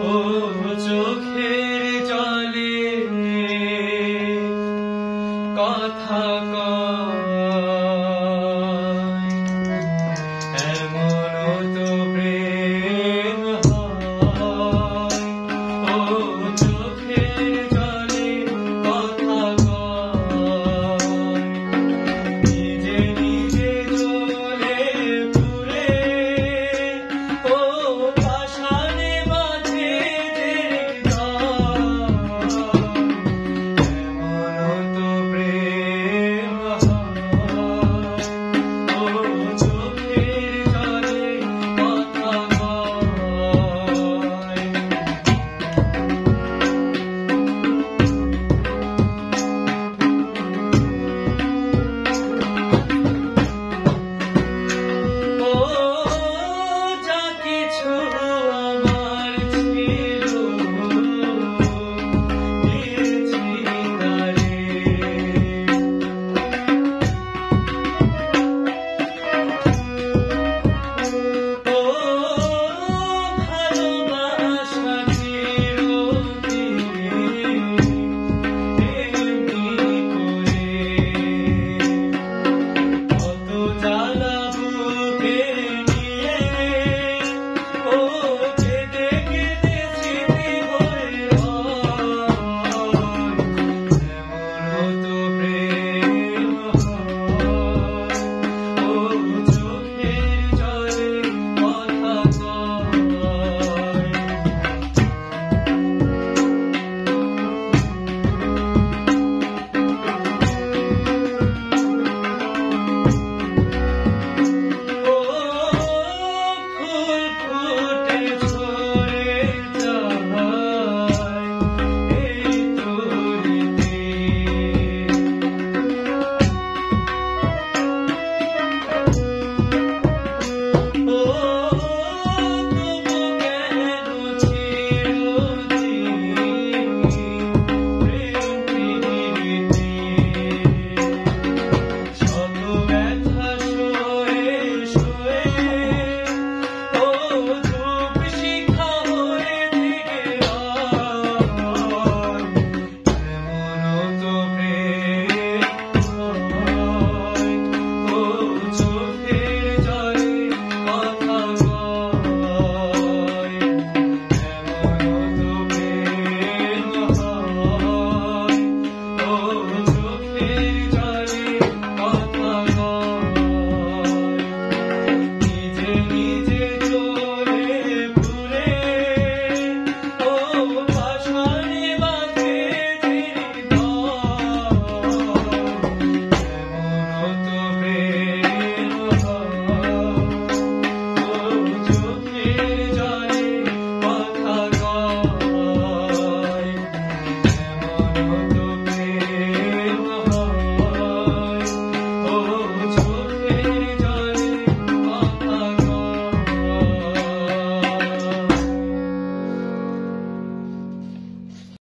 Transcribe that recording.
ও চোখের জলে কথা